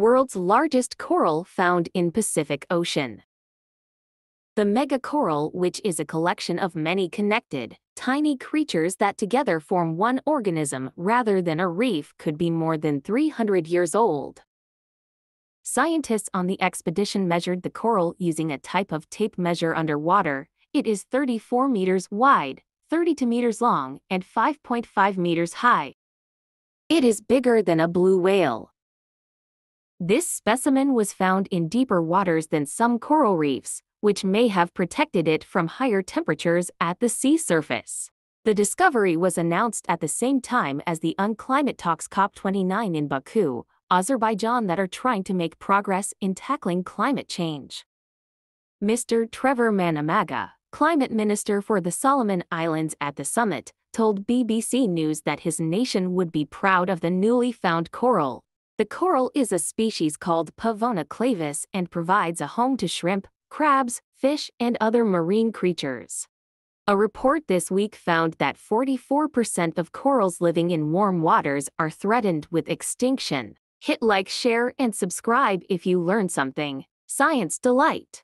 world's largest coral found in Pacific Ocean. The megacoral, which is a collection of many connected, tiny creatures that together form one organism rather than a reef could be more than 300 years old. Scientists on the expedition measured the coral using a type of tape measure underwater. It is 34 meters wide, 32 meters long, and 5.5 meters high. It is bigger than a blue whale. This specimen was found in deeper waters than some coral reefs, which may have protected it from higher temperatures at the sea surface. The discovery was announced at the same time as the UNClimate Talks COP29 in Baku, Azerbaijan that are trying to make progress in tackling climate change. Mr. Trevor Manemahaga, climate minister for the Solomon Islands at the summit, told BBC News that his nation would be proud of the newly found coral. The coral is a species called Pavona clavus and provides a home to shrimp, crabs, fish, and other marine creatures. A report this week found that 44% of corals living in warm waters are threatened with extinction. Hit like, share, and subscribe if you learned something. Science Delight.